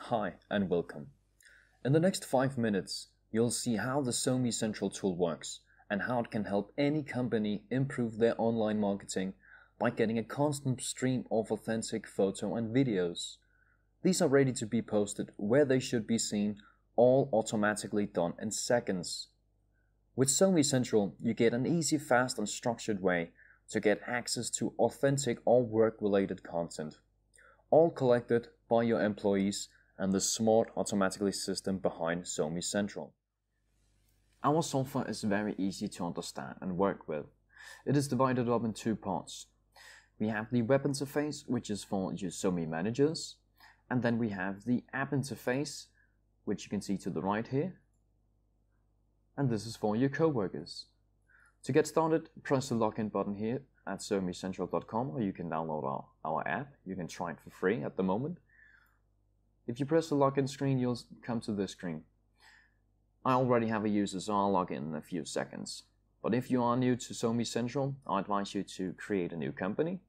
Hi and welcome. In the next 5 minutes, you'll see how the SoMe Central tool works and how it can help any company improve their online marketing by getting a constant stream of authentic photo and videos. These are ready to be posted where they should be seen, all automatically done in seconds. With SoMe Central, you get an easy, fast and structured way to get access to authentic or work-related content, all collected by your employees and the smart automatically system behind SoMe Central. Our software is very easy to understand and work with. It is divided up in two parts. We have the web interface, which is for your SoMe managers, and then we have the app interface, which you can see to the right here, and this is for your coworkers. To get started, press the login button here at somecentral.com or you can download our, our app. You can try it for free at the moment. If you press the login screen, you'll come to this screen. I already have a user, so I'll log in in a few seconds. But if you are new to SoMe Central, I advise you to create a new company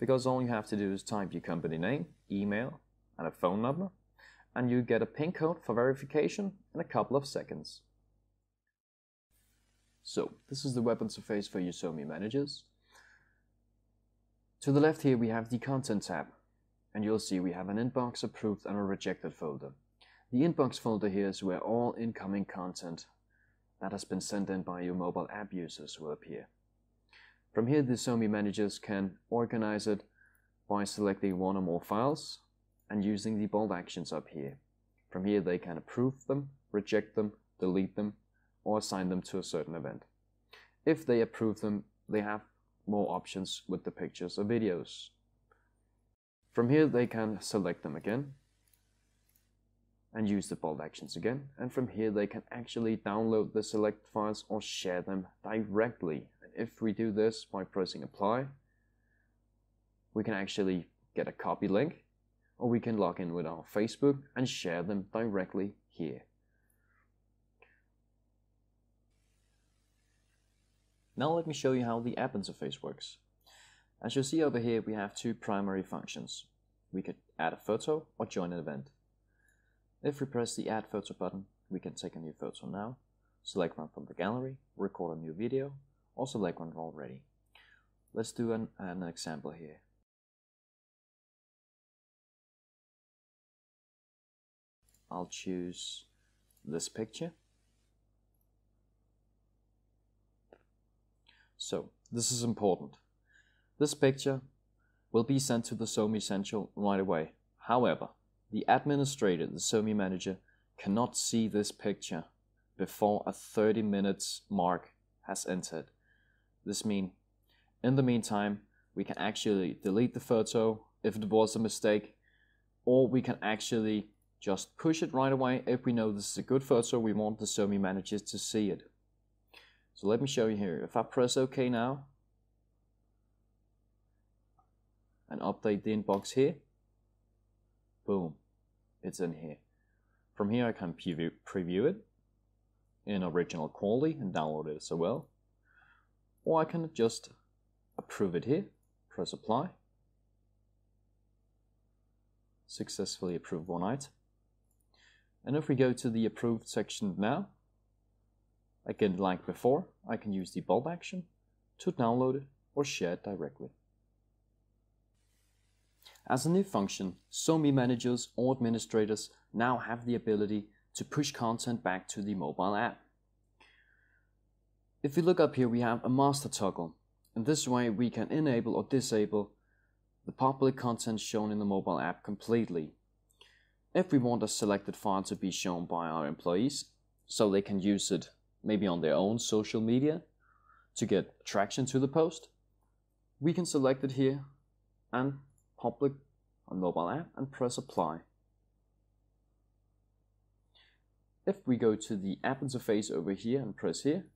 because all you have to do is type your company name, email, and a phone number, and you get a PIN code for verification in a couple of seconds. So, this is the web interface for your SoMe managers. To the left here we have the Content tab, and you'll see we have an inbox, approved, and a rejected folder. The inbox folder here is where all incoming content that has been sent in by your mobile app users will appear. From here, the SoMe managers can organize it by selecting one or more files and using the bulk actions up here. From here, they can approve them, reject them, delete them, or assign them to a certain event. If they approve them, they have more options with the pictures or videos. From here, they can select them again and use the bulk actions again. And from here, they can actually download the select files or share them directly. And if we do this by pressing apply, we can actually get a copy link or we can log in with our Facebook and share them directly here. Now let me show you how the app interface works. As you see over here, we have two primary functions. We could add a photo or join an event. If we press the add photo button, we can take a new photo now, select one from the gallery, record a new video, or select one already. Let's do an, an example here. I'll choose this picture. So, this is important. This picture will be sent to the SoMe Central right away. However, the administrator, the SoMe manager, cannot see this picture before a 30 minutes mark has entered. This means, in the meantime, we can actually delete the photo if it was a mistake, or we can actually just push it right away if we know this is a good photo, we want the SoMe managers to see it. So let me show you here. If I press OK now, and update the inbox here, boom, it's in here. From here I can preview, preview it in original quality and download it as well. Or I can just approve it here, press apply, successfully approve one item. And if we go to the approved section now, again like before, I can use the bulk action to download it or share it directly. As a new function, SoMe managers or administrators now have the ability to push content back to the mobile app. If we look up here, we have a master toggle. In this way, we can enable or disable the public content shown in the mobile app completely. If we want a selected file to be shown by our employees, so they can use it maybe on their own social media to get traction to the post, we can select it here and public on mobile app and press apply. If we go to the app interface over here and press here,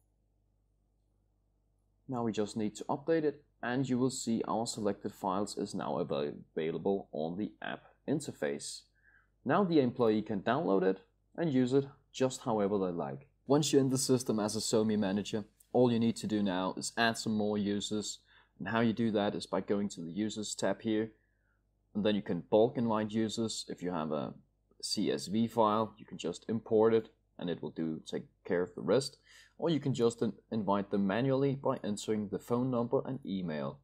now we just need to update it and you will see our selected files is now available on the app interface. Now the employee can download it and use it just however they like. Once you're in the system as a SoMe manager, all you need to do now is add some more users And how you do that is by going to the users tab here, and then you can bulk invite users. If you have a CSV file, you can just import it and it will do take care of the rest. Or you can just invite them manually by entering the phone number and email.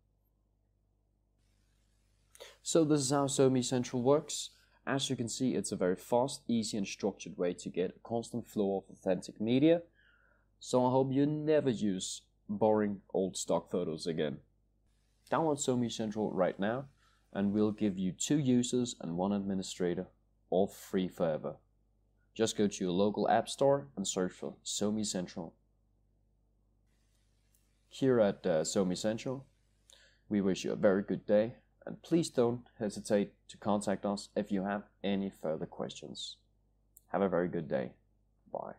So this is how SoMe Central works. As you can see, it's a very fast, easy and structured way to get a constant flow of authentic media. So I hope you never use boring old stock photos again. Download SoMe Central right now and we'll give you two users and one administrator, all free forever. Just go to your local app store and search for SoMe Central. Here at uh, Central, we wish you a very good day and please don't hesitate to contact us if you have any further questions. Have a very good day. Bye.